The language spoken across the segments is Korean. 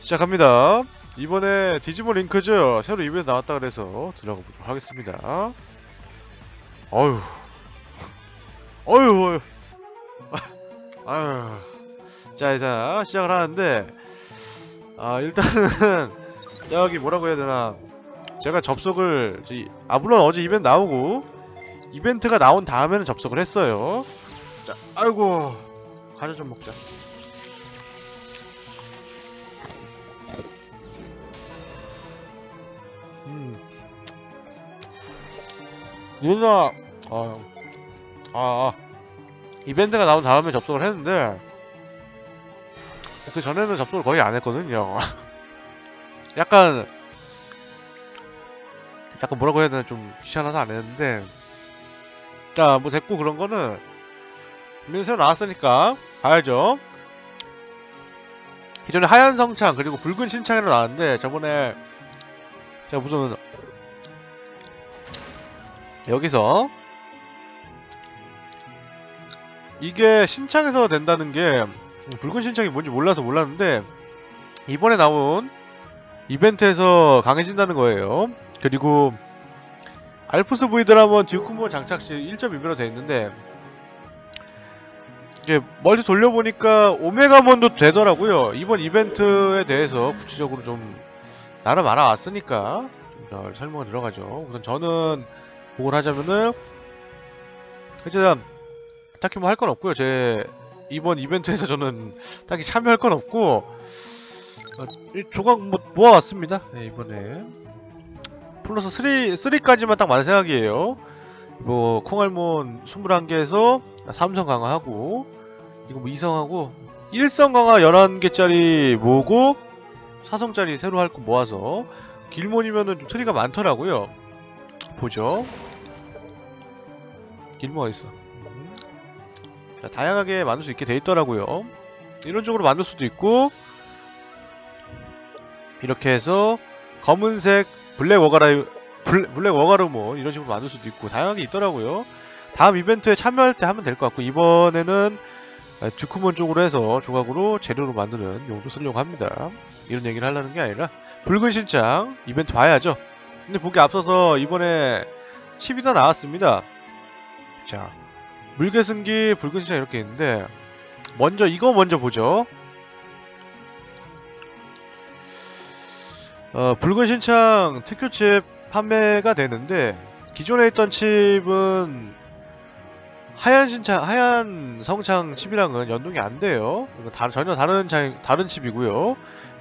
시작합니다. 이번에 디지몬 링크즈 새로 이벤트 나왔다 그래서 들어가 보도록 하겠습니다. 어휴. 어휴, 어휴. 아휴. 자, 자, 시작을 하는데, 아, 일단은, 여기 뭐라고 해야 되나. 제가 접속을, 저- 아, 물론 어제 이벤트 나오고, 이벤트가 나온 다음에는 접속을 했어요. 자, 아이고. 과자 좀 먹자. 누나, 아, 아, 아, 이벤트가 나온 다음에 접속을 했는데, 그 전에는 접속을 거의 안 했거든요. 약간, 약간 뭐라고 해야 되나 좀 귀찮아서 안 했는데, 자, 뭐 됐고 그런 거는, 새로 나왔으니까, 봐야죠. 기존에 하얀 성창, 그리고 붉은 신창이로 나왔는데, 저번에, 제가 무슨, 여기서 이게 신창에서 된다는 게 붉은 신창이 뭔지 몰라서 몰랐는데 이번에 나온 이벤트에서 강해진다는 거예요. 그리고 알프스 V 드라몬 듀크몬 장착 시 1.2배로 되어 있는데 이게 멀티 돌려보니까 오메가몬도 되더라고요. 이번 이벤트에 대해서 구체적으로 좀 나름 알아왔으니까 좀 설명을 들어가죠. 우선 저는 보고를 하자면은 일단 딱히 뭐 할 건 없고요. 제 이번 이벤트에서 저는 딱히 참여할 건 없고 어, 이 조각 뭐 모아왔습니다. 네, 이번에 플러스 3 3까지만 딱 만들 생각이에요. 뭐 콩알몬 21개에서 삼성 강화하고 이거 뭐 2성하고 1성 강화 11개짜리 모으고 4성짜리 새로 할 거 모아서 길몬이면은 좀 트리가 많더라고요. 보죠. 길모가 있어. 음. 자, 다양하게 만들 수 있게 돼 있더라고요. 이런 쪽으로 만들 수도 있고 이렇게 해서 검은색 블랙 워가라 블, 블랙 워그레이몬 이런 식으로 만들 수도 있고 다양하게 있더라고요. 다음 이벤트에 참여할 때 하면 될 것 같고 이번에는 듀크몬 쪽으로 해서 조각으로 재료로 만드는 용도 쓰려고 합니다. 이런 얘기를 하려는 게 아니라 붉은 신창 이벤트 봐야죠. 근데 보기 앞서서 이번에 칩이 다 나왔습니다. 자, 물개승기, 붉은 신장 이렇게 있는데 먼저 이거 먼저 보죠. 어, 붉은 신창 특효 칩 판매가 되는데 기존에 있던 칩은 하얀 신창, 하얀 성창 칩이랑은 연동이 안 돼요. 다, 전혀 다른 차, 다른 칩이고요.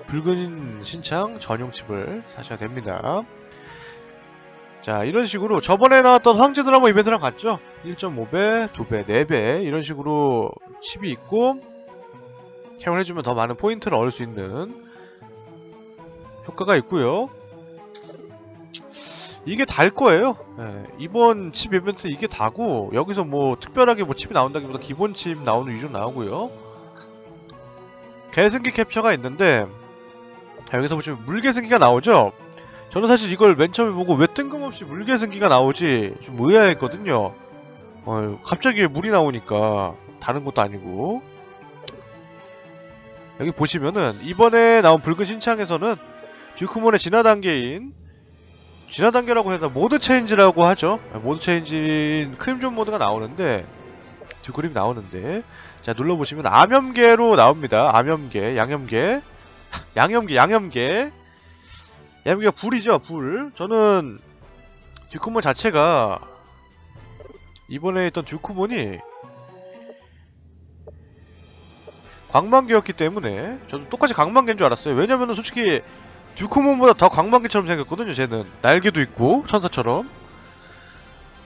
붉은 신창 전용 칩을 사셔야 됩니다. 자 이런 식으로 저번에 나왔던 황제 드라마 이벤트랑 같죠? 1.5배, 2배, 4배 이런 식으로 칩이 있고 채용을 해주면 더 많은 포인트를 얻을 수 있는 효과가 있고요 이게 달 거예요 예, 이번 칩 이벤트 이게 다고 여기서 뭐 특별하게 뭐 칩이 나온다기보다 기본 칩 나오는 위주로 나오고요 개승기 캡처가 있는데 자, 여기서 보시면 물 계승기가 나오죠? 저는 사실 이걸 맨 처음에 보고 왜 뜬금없이 물 계승기가 나오지 좀 의아했거든요. 어, 갑자기 물이 나오니까 다른 것도 아니고 여기 보시면은 이번에 나온 붉은 신창에서는 듀크몬의 진화 단계인 진화 단계라고 해서 mode change라고 하죠. mode change인 크림존 모드가 나오는데 듀크림이 나오는데 자 눌러보시면 암염계로 나옵니다. 암염계, 양염계, 양염계, 양염계 양염계가 불이죠, 불. 저는 듀크몬 자체가 이번에 있던 듀크몬이 광만개였기 때문에 저도 똑같이 광만개인 줄 알았어요. 왜냐면은 솔직히 듀크몬보다 더 광만개처럼 생겼거든요, 쟤는. 날개도 있고, 천사처럼.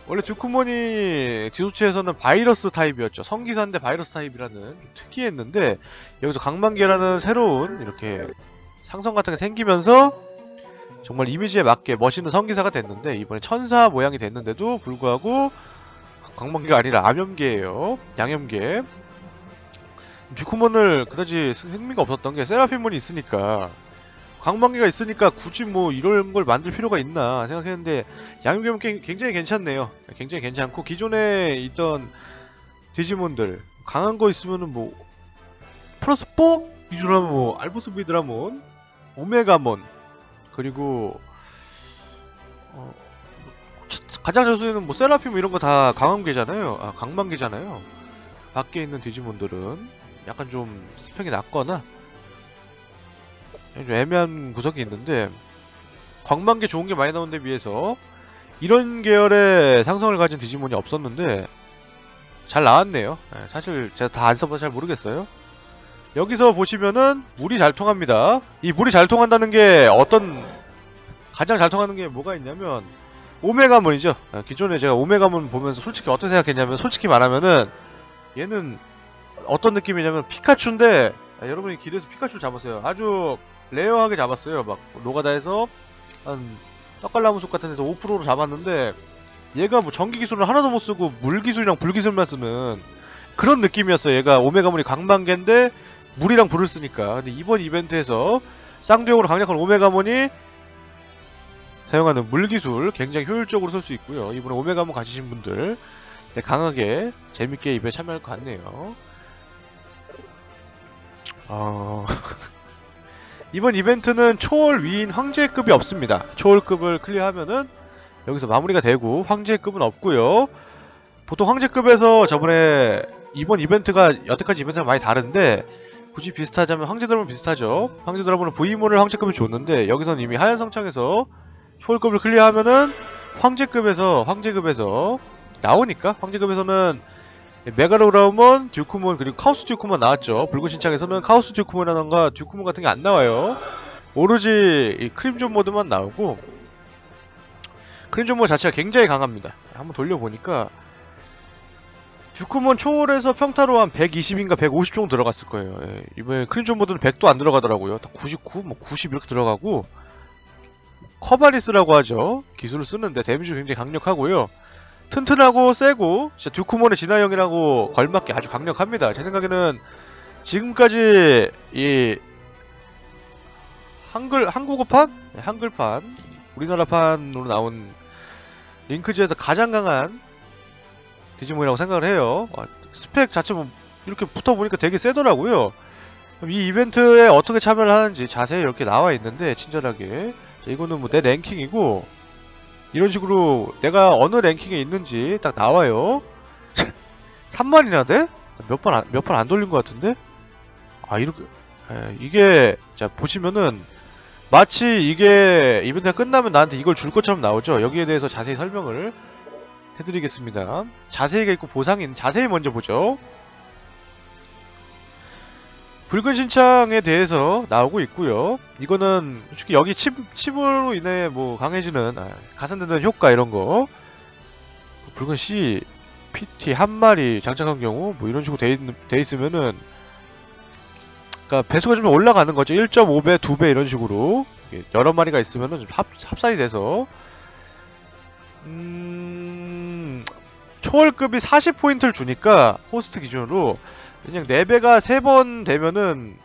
원래 듀크몬이 디도치에서는 바이러스 타입이었죠. 성기사인데 바이러스 타입이라는 좀 특이했는데 여기서 광만개라는 새로운 이렇게 상성 같은 게 생기면서 정말 이미지에 맞게 멋있는 성기사가 됐는데 이번에 천사 모양이 됐는데도 불구하고 광만개가 아니라 암염개예요. 양염개. 듀크몬을 그다지 흥미가 없었던 게 세라핀몬이 있으니까 광만개가 있으니까 굳이 뭐 이런 걸 만들 필요가 있나 생각했는데 꽤- 굉장히 괜찮네요. 굉장히 괜찮고 기존에 있던 디지몬들 강한 거 있으면은 뭐 플러스 4 위주로 하면 뭐 알보스 비드라몬, 오메가몬 그리고 어, 가장 잘 쓰이는 뭐 세라핌 이런 거 다 강함계잖아요. 아 강만계잖아요. 밖에 있는 디지몬들은 약간 좀 스펙이 낮거나 좀 애매한 구석이 있는데 광만계 좋은 게 많이 나온 데 비해서 이런 계열의 상성을 가진 디지몬이 없었는데 잘 나왔네요. 예, 사실 제가 다 안 써봐서 잘 모르겠어요. 여기서 보시면은 물이 잘 통합니다. 이 물이 잘 통한다는 게 어떤 가장 잘 통하는 게 뭐가 있냐면 오메가문이죠. 아, 기존에 제가 오메가문 보면서 솔직히 어떻게 생각했냐면 솔직히 말하면은 얘는 어떤 느낌이냐면 피카츄인데 아, 여러분이 길에서 피카츄를 잡았어요. 아주 레어하게 잡았어요. 막 노가다에서 한 떡갈나무 숲 같은 데서 5%로 잡았는데 얘가 뭐 전기 기술을 하나도 못 쓰고 물 기술이랑 불 기술만 쓰는 그런 느낌이었어요. 얘가 오메가몬이 강만개인데 물이랑 불을 쓰니까. 근데 이번 이벤트에서 쌍두형으로 강력한 오메가몬이 사용하는 물 기술 굉장히 효율적으로 쓸 수 있고요. 이번에 오메가몬 가지신 분들 네, 강하게 재밌게 이벤트 참여할 것 같네요. 어... 이번 이벤트는 초월 위인 황제급이 없습니다. 초월급을 클리어하면은 여기서 마무리가 되고 황제급은 없고요. 보통 황제급에서 저번에 이번 이벤트가 여태까지 이벤트랑 많이 다른데 굳이 비슷하자면 황제 드라몬 비슷하죠. 황제 드라몬은 V몬을 황제급을 줬는데 여기서는 이미 하얀 성창에서 초월급을 클리어하면은 황제급에서 황제급에서 나오니까 황제급에서는 메가로그라우몬은 듀크몬 그리고 카오스 듀크몬 나왔죠. 붉은 신창에서는 카오스 듀크몬이라던가 듀크몬 같은 게 안 나와요. 오로지 이 크림존 모드만 나오고 크림존 모드 자체가 굉장히 강합니다. 한번 돌려보니까 듀크몬 초월에서 평타로 한 120인가 150 정도 들어갔을 거예요. 예, 이번에 크림존 모드는 100도 안 들어가더라고요. 99, 뭐 90 이렇게 들어가고 커바리스라고 하죠. 기술을 쓰는데 데미지 굉장히 강력하고요. 튼튼하고 세고 진짜 듀크몬의 진화형이라고 걸맞게 아주 강력합니다. 제 생각에는 지금까지 이 한글 한국어판, 네, 한글판, 우리나라판으로 나온 링크즈에서 가장 강한 디지몬이라고 생각을 해요. 아, 스펙 자체 뭐 이렇게 붙어보니까 되게 세더라고요. 이 이벤트에 어떻게 참여를 하는지 자세히 이렇게 나와 있는데 친절하게 자, 이거는 뭐 내 랭킹이고 이런 식으로 내가 어느 랭킹에 있는지 딱 나와요. 3만이나 돼? 몇 번, 몇 번 안 돌린 것 같은데? 아, 이렇게, 에, 이게, 자, 보시면은, 마치 이게 이벤트가 끝나면 나한테 이걸 줄 것처럼 나오죠? 여기에 대해서 자세히 설명을 해드리겠습니다. 자세히가 있고 있는, 자세히 먼저 보죠. 붉은 신창에 대해서 나오고 있고요. 이거는 솔직히 여기 칩, 칩으로 인해 뭐 강해지는 아, 가산되는 효과 이런 거 붉은 C, PT 한 마리 장착한 경우 뭐 이런 식으로 돼, 있, 돼 있으면은 그러니까 배수가 좀 올라가는 거죠. 1.5배, 2배 이런 식으로 여러 마리가 있으면은 좀 합, 합산이 돼서 음... 초월급이 40포인트를 주니까 호스트 기준으로 그냥 4배가 3번 되면은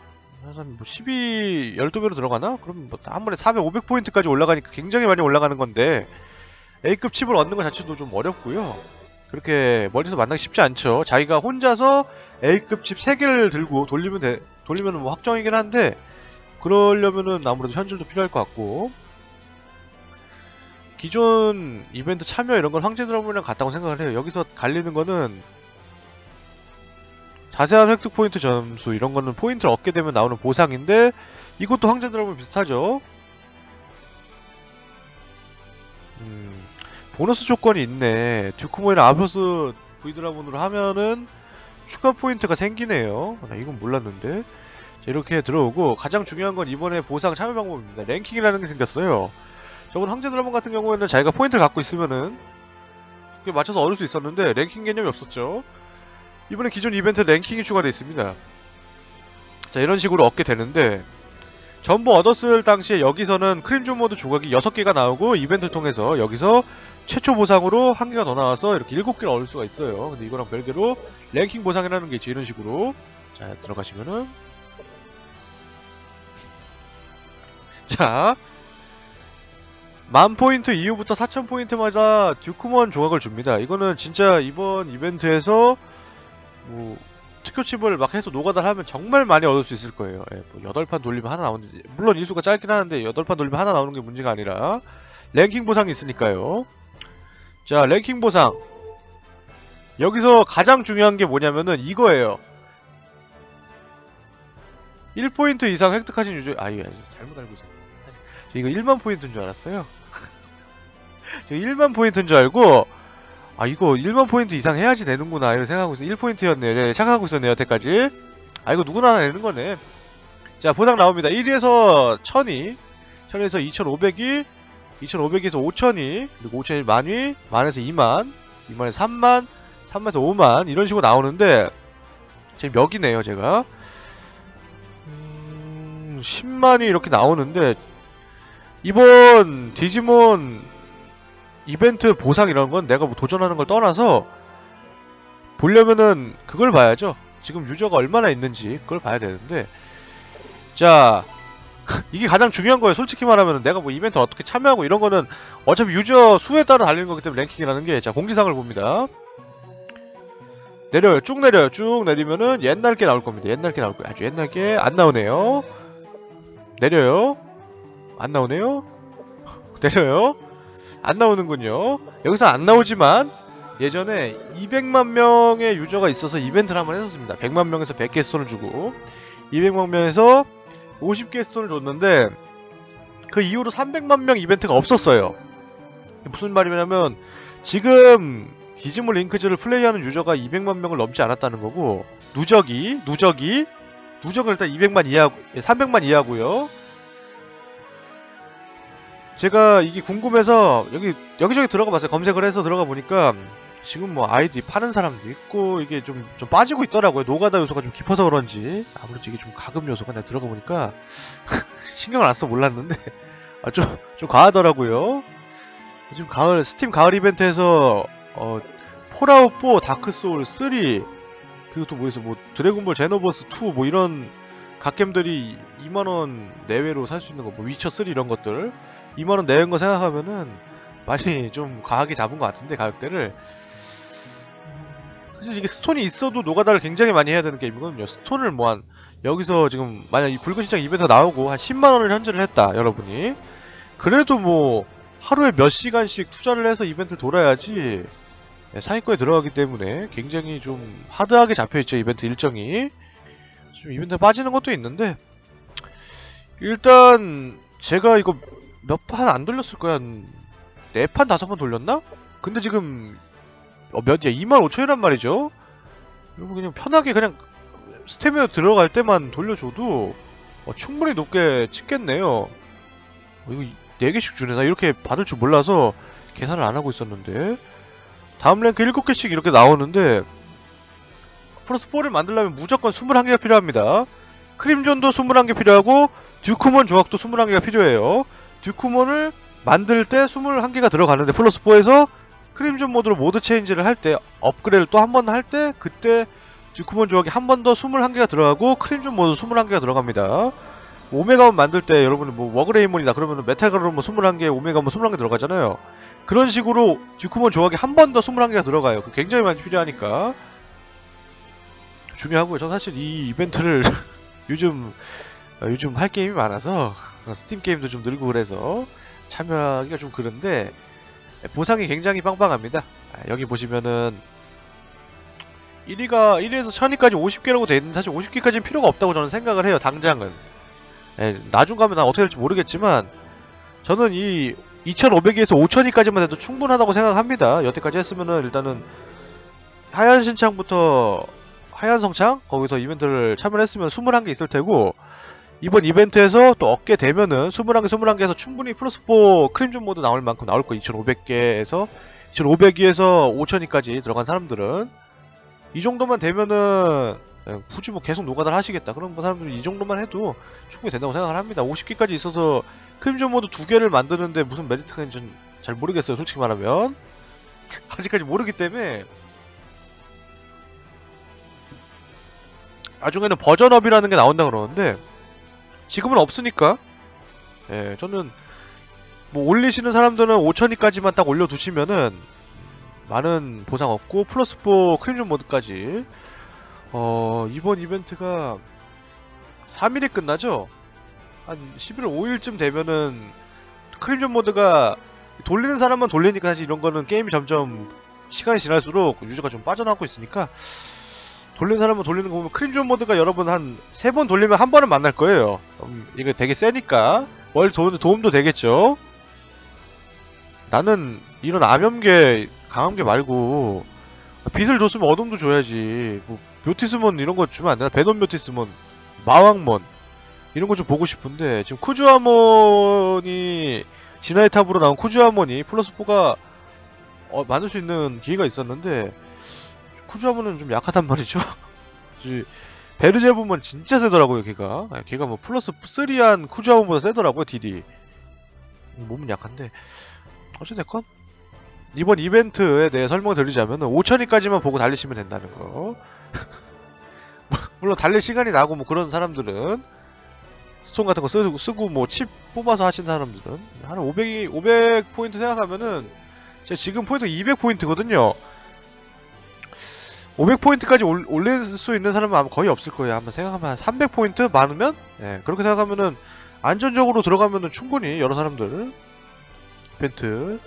한뭐 12, 12배로 들어가나? 그럼 뭐한 번에 400, 500포인트까지 올라가니까 굉장히 많이 올라가는 건데 A급 칩을 얻는 것 자체도 좀 어렵고요. 그렇게 멀리서 만나기 쉽지 않죠. 자기가 혼자서 A급 칩 3개를 들고 돌리면 돼, 돌리면 뭐 확정이긴 한데 그러려면은 아무래도 현질도 필요할 것 같고 기존 이벤트 참여 이런 건 황제 드라문이랑 같다고 생각을 해요. 여기서 갈리는 거는 자세한 획득 포인트 점수 이런 거는 포인트를 얻게 되면 나오는 보상인데 이것도 황제 드라몬 비슷하죠. 음, 보너스 조건이 있네. 듀크몬이나 알포스 V드라몬으로 하면은 추가 포인트가 생기네요. 나 이건 몰랐는데. 자, 이렇게 들어오고 가장 중요한 건 이번에 보상 참여 방법입니다. 랭킹이라는 게 생겼어요. 저번 황제 드라몬 같은 경우에는 자기가 포인트를 갖고 있으면은 그게 맞춰서 얻을 수 있었는데 랭킹 개념이 없었죠. 이번에 기존 이벤트 랭킹이 추가되어 있습니다. 자 이런 식으로 얻게 되는데 전부 얻었을 당시에 여기서는 크림존 모드 조각이 6개가 나오고 이벤트를 통해서 여기서 최초 보상으로 한 개가 더 나와서 이렇게 7개를 얻을 수가 있어요. 근데 이거랑 별개로 랭킹 보상이라는 게 있죠. 이런 식으로 자 들어가시면은 자 만포인트 이후부터 4000포인트마다 듀크먼 조각을 줍니다. 이거는 진짜 이번 이벤트에서 뭐 특효칩을 막 해서 노가다를 하면 정말 많이 얻을 수 있을 거예요. 예, 뭐 8판 돌리면 하나 나오는데 물론 일수가 짧긴 하는데 8판 돌리면 하나 나오는 게 문제가 아니라 랭킹 보상이 있으니까요. 자, 랭킹 보상. 여기서 가장 중요한 게 뭐냐면은 이거예요. 1포인트 이상 획득하신 유저 아 이거 잘못 알고 있었네. 사실 저 이거 1만 포인트인 줄 알았어요. 저 1만 포인트인 줄 알고 아 이거 1만 포인트 이상 해야지 되는구나 이런 생각하고 있어 1포인트였네요. 예, 생각하고 있었네요 여태까지. 아 이거 누구나 내는 거네. 자 보상 나옵니다. 1위에서 1000위 1000위에서 2500위 2500에서 5000위 그리고 5000위 만위 만에서 2만 2만에서 3만 3만에서 5만 이런 식으로 나오는데 지금 여기네요 제가. 음, 10만이 이렇게 나오는데 이번 디지몬 이벤트 보상 이런 건 내가 뭐 도전하는 걸 떠나서 보려면은 그걸 봐야죠. 지금 유저가 얼마나 있는지 그걸 봐야 되는데 자 이게 가장 중요한 거예요. 솔직히 말하면 내가 뭐 이벤트 어떻게 참여하고 이런 거는 어차피 유저 수에 따라 달리는 거기 때문에 랭킹이라는 게 자 공지사항을 봅니다. 내려요. 쭉 내려요. 쭉 내리면은 옛날 게 나올 겁니다. 옛날 게 나올 거예요. 아주 옛날 게 안 나오네요. 내려요. 안 나오네요. 내려요. 안 나오는군요. 여기서 안 나오지만 예전에 200만 명의 유저가 있어서 이벤트를 한번 했었습니다. 100만 명에서 100개 스톤을 주고 200만 명에서 50개 스톤을 줬는데 그 이후로 300만 명 이벤트가 없었어요. 무슨 말이냐면 지금 디지몬 링크즈를 플레이하는 유저가 200만 명을 넘지 않았다는 거고 누적이 누적이 누적은 일단 200만 이하 300만 이하고요. 제가 이게 궁금해서 여기 여기저기 들어가 봤어요. 검색을 해서 들어가 보니까 지금 뭐 아이디 파는 사람도 있고 이게 좀, 좀 빠지고 있더라고요. 노가다 요소가 좀 깊어서 그런지 아무래도 이게 좀 가금 요소가 내가 들어가 보니까 신경을 안 써 몰랐는데 아, 좀, 좀 과하더라고요. 지금 가을 스팀 가을 이벤트에서 어 폴아웃 4, 다크 소울 3 그리고 또 뭐에서 뭐 드래곤볼 제노버스 2 뭐 이런 갓겜들이 2만원 내외로 살 수 있는 거 뭐 위쳐 3 이런 것들 2만원 내외인 거 생각하면은 많이 좀 과하게 잡은 것 같은데 가격대를. 사실 이게 stone이 있어도 노가다를 굉장히 많이 해야 되는 게임이거든요. stone을 뭐 한 여기서 지금 만약 이 붉은 신장 이벤트 나오고 한 10만원을 현질을 했다 여러분이. 그래도 뭐 하루에 몇 시간씩 투자를 해서 이벤트 돌아야지 네, 상위권에 들어가기 때문에 굉장히 좀 하드하게 잡혀있죠 이벤트 일정이. 좀 이벤트 빠지는 것도 있는데 일단 제가 이거 몇 판 안 돌렸을 거야. 한 4판 5판 돌렸나? 근데 지금 어, 몇이야 25,000이란 말이죠? 여러분 그냥 편하게 그냥 스태미너 들어갈 때만 돌려줘도 어, 충분히 높게 찍겠네요. 어, 이거 4개씩 주네. 나 이렇게 받을 줄 몰라서 계산을 안 하고 있었는데. 다음 랭크 7개씩 이렇게 나오는데 플러스 4를 만들려면 무조건 21개가 필요합니다. 크림존도 21개 필요하고 듀크몬 조각도 21개가 필요해요 듀크몬을 만들 때 21개가 들어가는데 플러스 4에서 Crimson Mode로 mode change를 할 때 업그레이드를 또 한 번 할 때 그때 듀크몬 조각이 한 번 더 21개가 들어가고 Crimson Mode 21개가 들어갑니다. 오메가몬 만들 때 여러분이 뭐 워그레이몬이다 그러면 메탈가루몬 21개 오메가몬 21개 들어가잖아요. 그런 식으로 듀크몬 조각이 한 번 더 21개가 들어가요. 그 굉장히 많이 필요하니까. 중요하고요. 저 사실 이 이벤트를 요즘 어, 요즘 할 게임이 많아서 스팀 게임도 좀 늘고 그래서 참여하기가 좀 그런데 보상이 굉장히 빵빵합니다. 아, 여기 보시면은 1위가 1위에서 1000위까지 50개라고 돼 있는데 사실 50개까지는 필요가 없다고 저는 생각을 해요 당장은. 예, 나중 가면 난 어떻게 될지 모르겠지만 저는 이 2500에서 5000위까지만 해도 충분하다고 생각합니다. 여태까지 했으면은 일단은 하얀 신창부터 하얀 성창? 거기서 이벤트를 참여를 했으면 21개 있을 테고 이번 이벤트에서 또 얻게 되면은 21개 21개에서 충분히 플러스4 Crimson Mode 나올 만큼 나올 거 2500개에서. 2500위에서 5000위까지 들어간 사람들은. 이 정도만 되면은 예, 굳이 뭐 계속 노가다를 하시겠다. 그럼 뭐 사람들이 이 정도만 해도 충분히 된다고 생각을 합니다. 50개까지 있어서 Crimson Mode 두 개를 만드는데 무슨 메리트가 있는지 잘 모르겠어요 솔직히 말하면. 아직까지 모르기 때문에. 나중에는 version up이라는 게 나온다 그러는데 지금은 없으니까 예 저는 뭐 올리시는 사람들은 5천위까지만 딱 올려두시면은 많은 보상 얻고 플러스 4 Crimson Mode까지 어, 이번 이벤트가 3일에 끝나죠? 한 11월 5일쯤 되면은 Crimson Mode가 돌리는 사람만 돌리니까 사실 이런 거는 게임이 점점 시간이 지날수록 유저가 좀 빠져나가고 있으니까 돌리는 사람만 돌리는 거 보면 크림존 모드가 여러분 한 세 번 돌리면 한 번은 만날 거예요. 음, 이게 되게 세니까 월 도움도, 도움도 되겠죠? 나는 이런 암염계 게 말고 빛을 줬으면 어둠도 줘야지 뭐 묘티스몬 이런 거 주면 안 되나? 베논 묘티스몬 마왕몬 이런 거 좀 보고 싶은데 지금 쿠즈아몬이 진화의 탑으로 나온 쿠즈아몬이 플러스 4가 어, 만들 수 있는 기회가 있었는데 쿠즈아몬은 좀 약하단 말이죠. 이 베르제브몬 진짜 세더라고요 걔가. 아, 걔가 뭐 플러스 3한 쿠즈아몬보다 세더라고요 딜이 몸은 약한데. 어찌됐건 이번 이벤트에 대해 설명을 드리자면 5천위까지만 보고 달리시면 된다는 거. 물론 달릴 시간이 나고 뭐 그런 사람들은 stone 같은 거 쓰고, 쓰고 뭐 칩 뽑아서 하신 사람들은 한 500이 500포인트 생각하면은 제 지금 포인트가 200포인트거든요 500포인트까지 올, 올릴 수 있는 사람은 아마 거의 없을 거예요 한번 생각하면 한 300포인트 많으면 예, 그렇게 생각하면은 안전적으로 들어가면은 충분히 여러 사람들 이벤트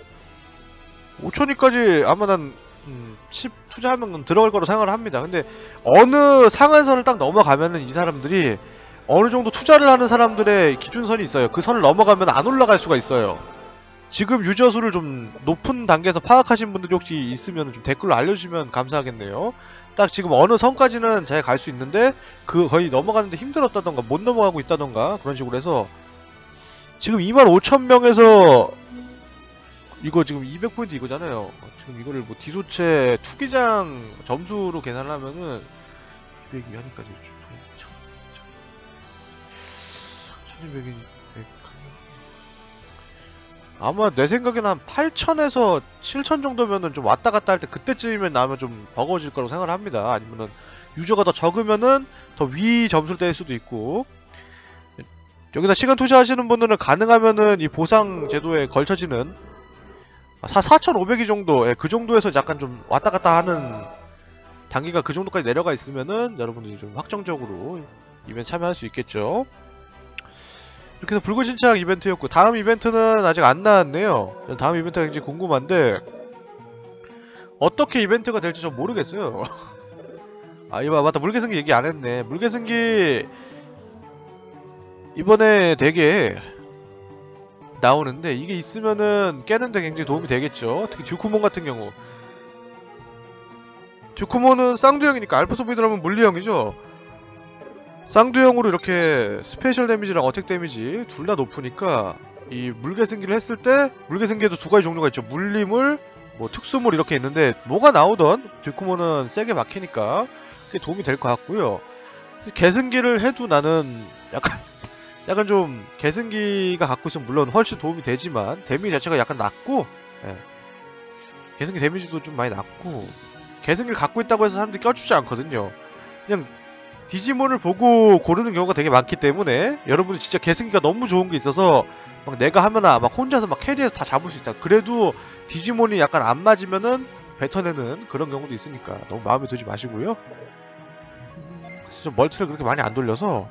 5천위까지 아마 난 음, 10 투자하면 들어갈 거로 생각을 합니다. 근데 어느 상한선을 딱 넘어가면은 이 사람들이 어느 정도 투자를 하는 사람들의 기준선이 있어요. 그 선을 넘어가면 안 올라갈 수가 있어요. 지금 유저 수를 좀 높은 단계에서 파악하신 분들이 혹시 있으면 좀 댓글로 알려주시면 감사하겠네요. 딱 지금 어느 선까지는 잘 갈 수 있는데 그 거의 넘어가는데 힘들었다던가 못 넘어가고 있다던가 그런 식으로 해서 지금 25,000명에서 이거 지금 200포인트 이거잖아요. 지금 이거를 뭐 디소체 투기장 점수로 계산을 하면은 200이 하니까 1200이 아마 내 생각에는 한 8천에서 7천 정도면은 좀 왔다 갔다 할 때 그때쯤이면 나면 좀 버거워질 거라고 생각을 합니다. 아니면은 유저가 더 적으면은 더 위 점수를 뗄 수도 있고 여기다 시간 투자하시는 분들은 가능하면은 이 보상 제도에 걸쳐지는 4,500이 정도, 예, 그 정도에서 약간 좀 왔다 갔다 하는 단계가 그 정도까지 내려가 있으면은 여러분들이 좀 확정적으로 이벤트 참여할 수 있겠죠. 이렇게 해서 불구진창 이벤트였고, 다음 이벤트는 아직 안 나왔네요. 다음 이벤트가 굉장히 궁금한데, 어떻게 이벤트가 될지 좀 모르겠어요. 아, 이봐, 맞다. 물개승기 얘기 안 했네. 물개승기, 이번에 되게 나오는데 이게 있으면은 깨는데 굉장히 도움이 되겠죠. 특히 듀크몬 같은 경우. 듀크몬은 쌍두형이니까 알포스 V드라몬은 물리형이죠. 쌍두형으로 이렇게 special damage랑 attack damage 둘 다 높으니까 이 무계승기를 했을 때 무계승기에도 두 가지 종류가 있죠. 물리무, 뭐 특수무 이렇게 있는데 뭐가 나오던 듀크몬은 세게 박히니까 그게 도움이 될 것 같고요. 계승기를 해도 나는 약간 약간 좀 개승기가 갖고 있으면 물론 훨씬 도움이 되지만 데미지 자체가 약간 낮고 예. 개승기 데미지도 좀 많이 낮고 개승기를 갖고 있다고 해서 사람들이 껴주지 않거든요 그냥 디지몬을 보고 고르는 경우가 되게 많기 때문에 여러분이 진짜 개승기가 너무 좋은 게 있어서 막 내가 하면은 막 혼자서 막 캐리해서 다 잡을 수 있다. 그래도 디지몬이 약간 안 맞으면은 뱉어내는 그런 경우도 있으니까 너무 마음에 두지 마시고요. 진짜 멀티를 그렇게 많이 안 돌려서.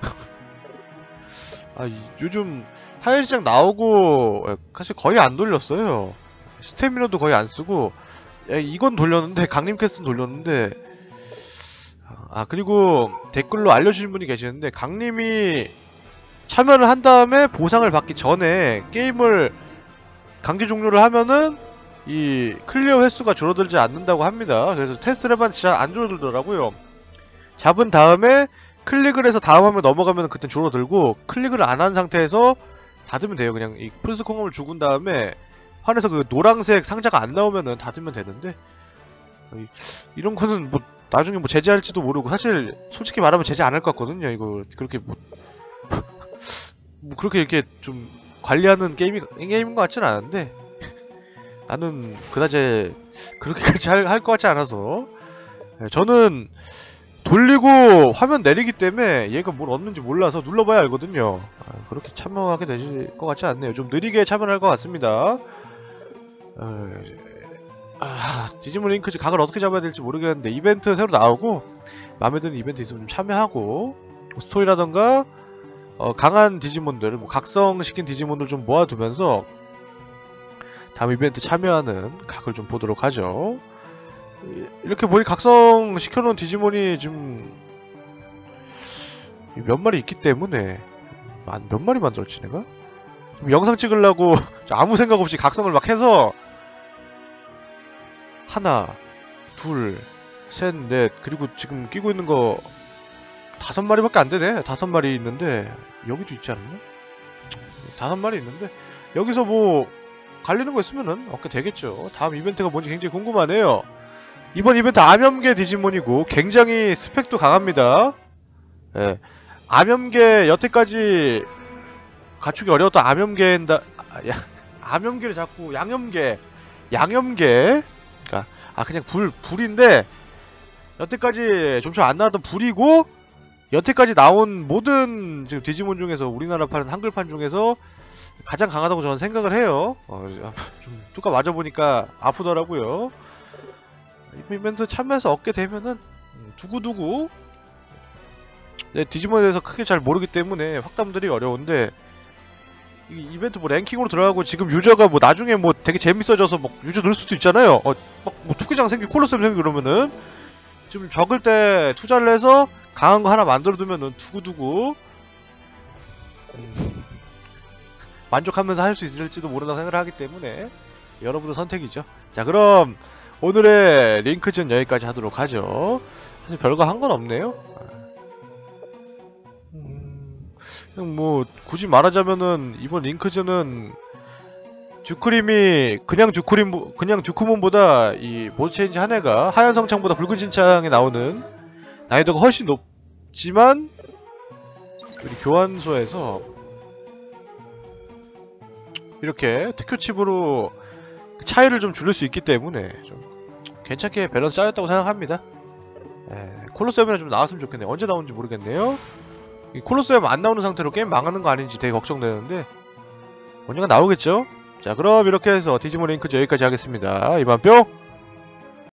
아, 이- 요즘 하얀 신창 나오고 예, 사실 거의 안 돌렸어요. 스태미너도 거의 안 쓰고. 예, 이건 돌렸는데 강림 퀘스는 돌렸는데 아 그리고 댓글로 알려주신 분이 계시는데 강림에 참여를 한 다음에 보상을 받기 전에 게임을 강제 종료를 하면은 이 클리어 횟수가 줄어들지 않는다고 합니다. 그래서 테스트를 해봤는데 진짜 안 줄어들더라고요. 잡은 다음에 클릭을 해서 다음 화면 넘어가면 그땐 줄어들고 클릭을 안 한 상태에서 닫으면 돼요. 그냥 이 플스 콩을 죽은 다음에 환에서 그 노란색 상자가 안 나오면은 닫으면 되는데 이- 이런 거는 뭐 나중에 뭐 제재할지도 모르고 사실 솔직히 말하면 제재 안 할 것 같거든요. 이거 그렇게 뭐, 뭐 그렇게 이렇게 좀 관리하는 게임이 게임인 것 같진 않은데 나는 그다지 그렇게까지 할 것 같지 않아서 예, 저는 돌리고 화면 내리기 때문에 얘가 뭘 얻는지 몰라서 눌러봐야 알거든요. 아, 그렇게 참여하게 되실 것 같지 않네요. 좀 느리게 참여를 할것 같습니다. 어, 아, 디지몬 링크즈 각을 어떻게 잡아야 될지 모르겠는데 이벤트 새로 나오고 마음에 드는 이벤트 있으면 좀 참여하고 스토리라던가 어, 강한 디지몬들, 뭐 각성시킨 디지몬들 좀 모아두면서 다음 이벤트 참여하는 각을 좀 보도록 하죠. 이- 이렇게 보니 각성시켜놓은 디지몬이 좀몇 마리 있기 때문에 한몇 마리 만들었지 내가? 좀 영상 찍으려고 아무 생각 없이 각성을 막 해서 하나, 둘, 셋, 넷 그리고 지금 끼고 있는 거 다섯 마리밖에 안 되네. 다섯 마리 있는데 여기도 있지 않나? 다섯 마리 있는데 여기서 뭐 갈리는 거 있으면은 얻게 되겠죠. 다음 이벤트가 뭔지 굉장히 궁금하네요. 이번 이벤트 암염계 디지몬이고 굉장히 스펙도 강합니다. 예. 암염계 여태까지 갖추기 어려웠던 암염계인다. 아, 야, 암염계를 자꾸 양염계, 양염계. 아 그냥 불 불인데 여태까지 좀처럼 안 나왔던 불이고 여태까지 나온 모든 지금 디지몬 중에서 우리나라 파는 한글판 중에서 가장 강하다고 저는 생각을 해요. 어, 좀 뚜까 맞아 보니까 아프더라고요. 이번 이벤트 참여해서 얻게 되면은 음, 두구두구 네, 디지몬에 대해서 크게 잘 모르기 때문에 확담들이 어려운데 이 이벤트 뭐 랭킹으로 들어가고 지금 유저가 뭐 나중에 뭐 되게 재밌어져서 뭐 유저 늘 수도 있잖아요. 어, 막뭐 투기장 생기고 콜로세움 생기고 그러면은 좀 적을 때 투자를 해서 강한 거 하나 만들어 두면은 두고두고 음, 만족하면서 할 수 있을지도 모른다고 생각을 하기 때문에 여러분의 선택이죠. 자 그럼 오늘의 링크전 여기까지 하도록 하죠. 사실 별거 한 건 없네요. 뭐 굳이 말하자면은 이번 링크전은 듀크림이 그냥 듀크림 그냥 듀크몬보다 이 모드체인지 한 해가 하얀 성창보다 붉은 진창에 나오는 난이도가 훨씬 높지만 우리 교환소에서 이렇게 특효 칩으로 차이를 좀 줄일 수 있기 때문에 좀 괜찮게 밸런스 짜였다고 생각합니다. 에, 콜로세움이나 좀 나왔으면 좋겠네요. 언제 나오는지 모르겠네요. 이 콜로세움 안 나오는 상태로 게임 망하는 거 아닌지 되게 걱정되는데 언젠가 나오겠죠? 자 그럼 이렇게 해서 디지몬 링크즈 여기까지 하겠습니다. 이만 뿅!